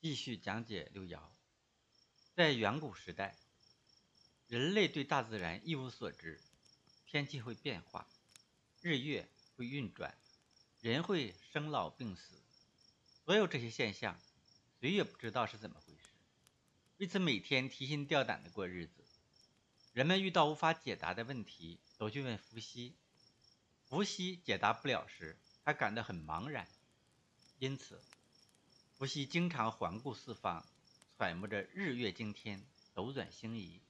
继续讲解六爻。在远古时代，人类对大自然一无所知，天气会变化，日月会运转，人会生老病死，所有这些现象，谁也不知道是怎么回事。为此，每天提心吊胆的过日子。人们遇到无法解答的问题，都去问伏羲。伏羲解答不了时，他感到很茫然，因此。伏羲经常环顾四方，揣摩着日月经天、斗转星移，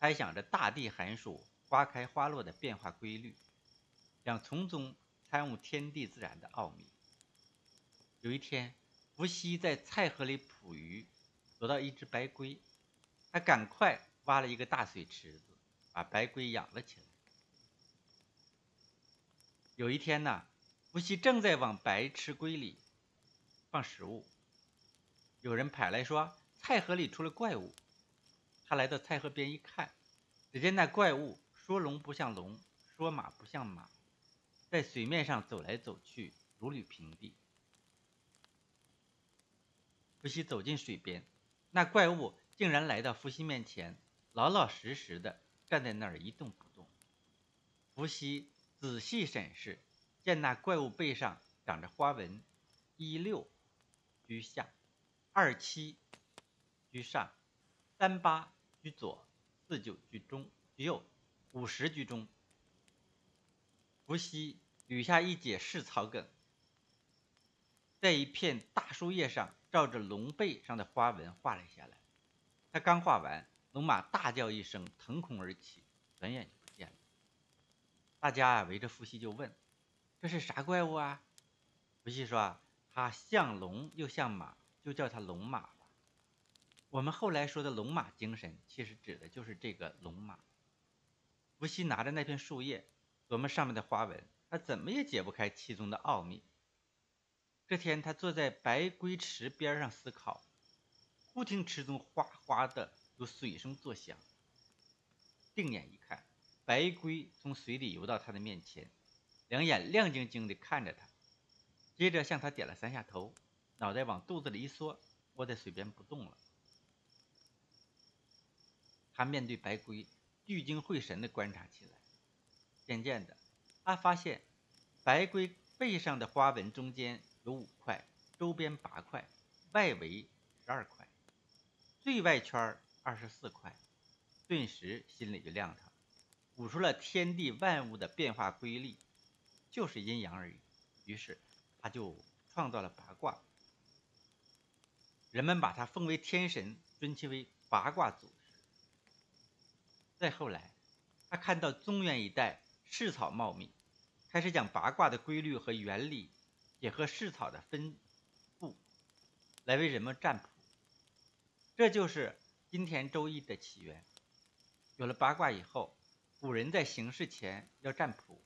猜想着大地寒暑、花开花落的变化规律，想从中参悟天地自然的奥秘。有一天，伏羲在菜河里捕鱼，捉到一只白龟，他赶快挖了一个大水池子，把白龟养了起来。有一天呢，伏羲正在往白池龟里放食物。有人跑来说：“菜河里出了怪物。”他来到菜河边一看，只见那怪物说龙不像龙，说马不像马，在水面上走来走去，如履平地。伏羲走进水边，那怪物竟然来到伏羲面前，老老实实的站在那儿一动不动。伏羲仔细审视，见那怪物背上长着花纹，一六居下。二七居上，三八居左，四九居中，居右，五十居中。伏羲捋下一截柿草梗，在一片大树叶上照着龙背上的花纹画了下来。他刚画完，龙马大叫一声，腾空而起，转眼就不见了。大家啊围着伏羲就问：“这是啥怪物啊？”伏羲说：“它像龙又像马。”就叫它龙马吧。我们后来说的龙马精神，其实指的就是这个龙马。伏羲拿着那片树叶，琢磨上面的花纹，他怎么也解不开其中的奥秘。这天，他坐在白龟池边上思考，忽听池中哗哗的有水声作响。定眼一看，白龟从水里游到他的面前，两眼亮晶晶地看着他，接着向他点了三下头。脑袋往肚子里一缩，窝在水边不动了。他面对白龟，聚精会神地观察起来。渐渐的，他发现白龟背上的花纹中间有五块，周边八块，外围十二块，最外圈二十四块。顿时心里就亮堂，悟出了天地万物的变化规律，就是阴阳而已。于是他就创造了八卦。人们把他奉为天神，尊其为八卦祖师。再后来，他看到中原一带市草茂密，开始将八卦的规律和原理结合市草的分布，来为人们占卜。这就是今天周易的起源。有了八卦以后，古人在行事前要占卜，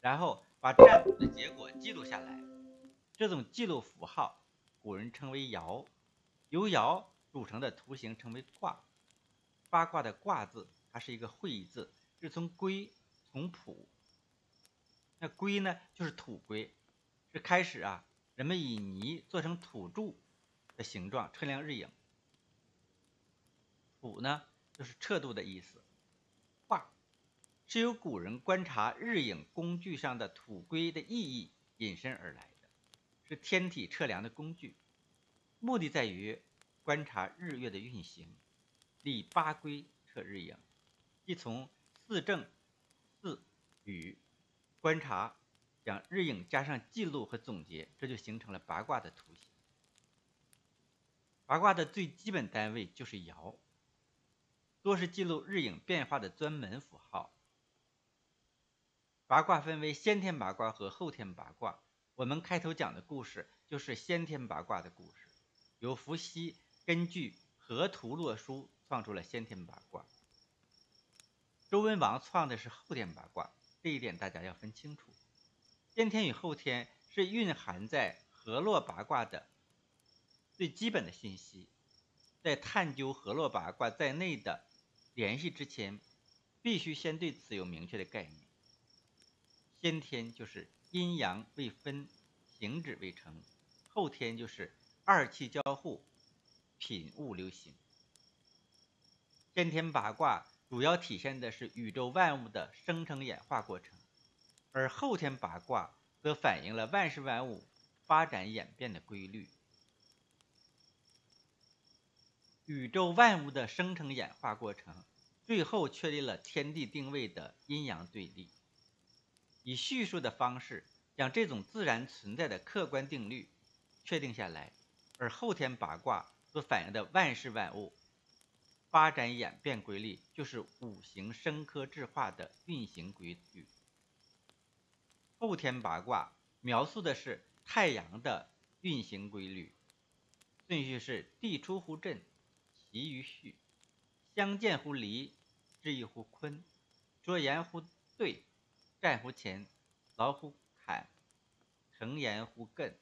然后把占卜的结果记录下来。这种记录符号，古人称为爻。由爻组成的图形称为卦，八卦的卦字，它是一个会意字，是从龟从卜。那龟呢，就是土龟，是开始啊，人们以泥做成土柱的形状测量日影。卜呢，就是测度的意思。卦是由古人观察日影工具上的土龟的意义引申而来的，是天体测量的工具。目的在于观察日月的运行，立八规测日影，即从四正、四与观察，将日影加上记录和总结，这就形成了八卦的图形。八卦的最基本单位就是爻，多是记录日影变化的专门符号。八卦分为先天八卦和后天八卦，我们开头讲的故事就是先天八卦的故事。由伏羲根据河图洛书创出了先天八卦，周文王创的是后天八卦，这一点大家要分清楚。先天与后天是蕴含在河洛八卦的最基本的信息，在探究河洛八卦在内的联系之前，必须先对此有明确的概念。先天就是阴阳未分，形止未成；后天就是。二气交互，品物流行。先天八卦主要体现的是宇宙万物的生成演化过程，而后天八卦则反映了万事万物发展演变的规律。宇宙万物的生成演化过程，最后确立了天地定位的阴阳对立，以叙述的方式将这种自然存在的客观定律确定下来，而后天八卦所反映的万事万物。发展演变规律就是五行生克制化的运行规律。后天八卦描述的是太阳的运行规律，顺序是地出乎震，其于序，相见乎离，至义乎坤，卓言乎兑，战乎乾，劳乎坎，成言乎艮。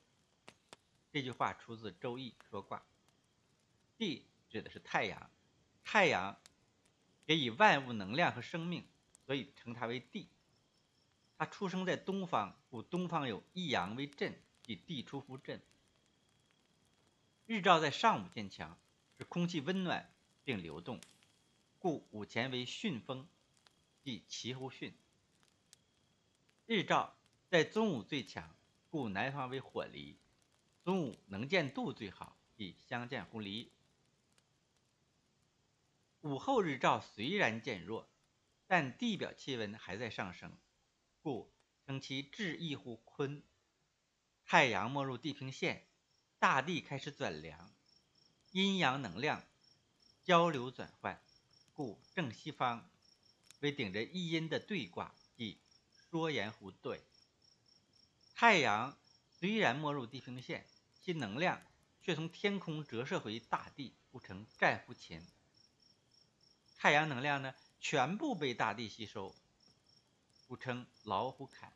这句话出自《周易》说卦。地指的是太阳。太阳给予万物能量和生命，所以称它为地。它出生在东方，故东方有一阳为震，即地出乎震。日照在上午渐强，是空气温暖并流动，故午前为巽风，即其乎巽。日照在中午最强，故南方为火离，中午能见度最好，即相见乎离。午后日照虽然渐弱，但地表气温还在上升，故称其至异乎坤。太阳没入地平线，大地开始转凉，阴阳能量交流转换，故正西方为顶着一阴的兑卦，即说言乎兑。太阳虽然没入地平线，其能量却从天空折射回大地，故称战乎乾。太阳能量呢，全部被大地吸收，故称老虎坎。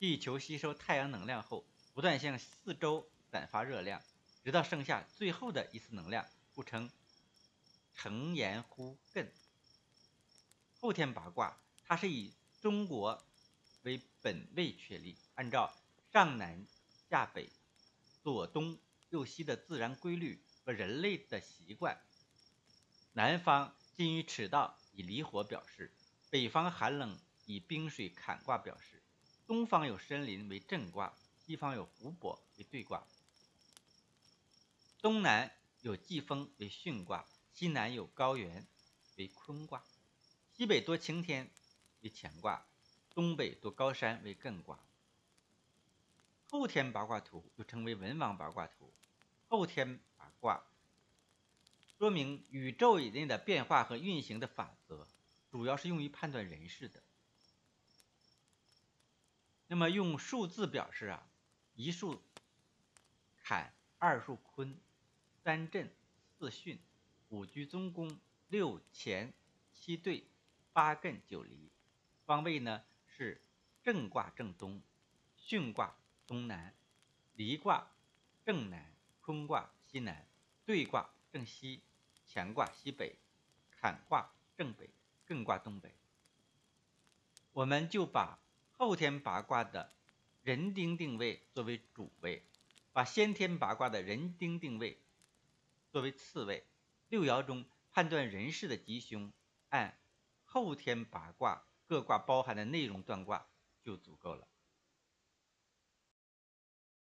地球吸收太阳能量后，不断向四周散发热量，直到剩下最后的一丝能量，故称成言乎艮。后天八卦，它是以中国为本位确立，按照上南下北、左东右西的自然规律和人类的习惯。南方金于赤道，以离火表示；北方寒冷，以冰水坎卦表示；东方有森林为震卦，西方有湖泊为兑卦；东南有季风为巽卦，西南有高原为坤卦；西北多晴天为乾卦，东北多高山为艮卦。后天八卦图又称为文王八卦图。后天八卦。说明宇宙以内的变化和运行的法则，主要是用于判断人事的。那么用数字表示啊，一数坎，二数坤，三震，四巽，五居中宫，六乾，七兑，八艮，九离。方位呢是正卦正东，巽卦东南，离卦正南，坤卦西南，兑卦正西。乾卦西北，坎卦正北，艮卦东北。我们就把后天八卦的人丁定位作为主位，把先天八卦的人丁定位作为次位。六爻中判断人事的吉凶，按后天八卦各卦包含的内容断卦就足够了。